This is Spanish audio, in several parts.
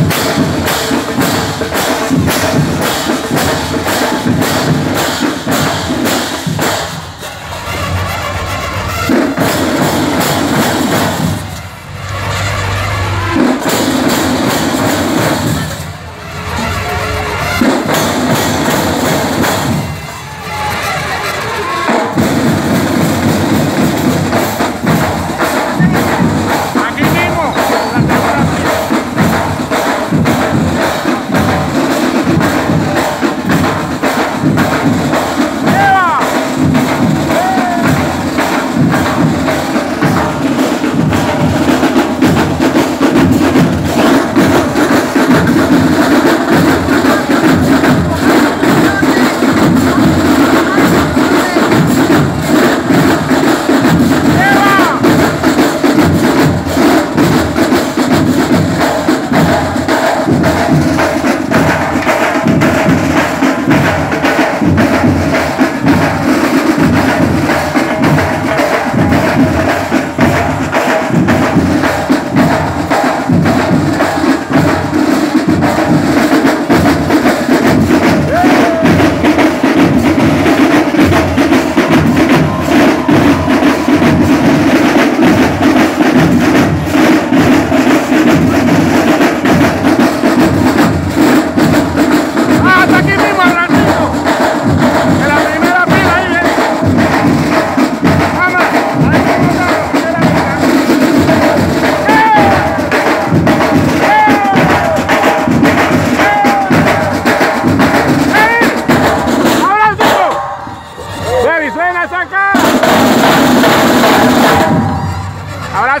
you.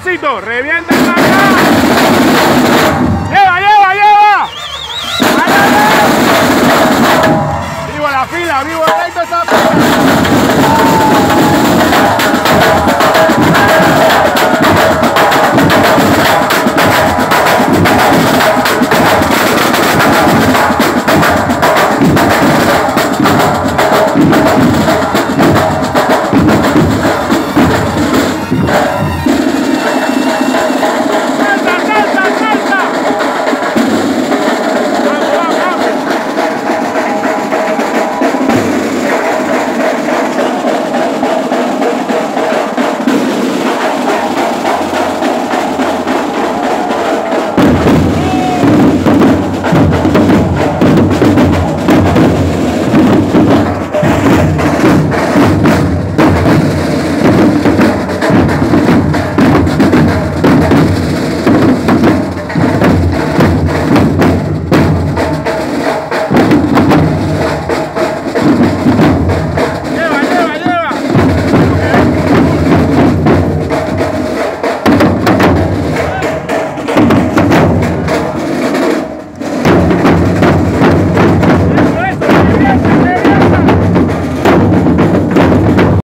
pasito, revienta el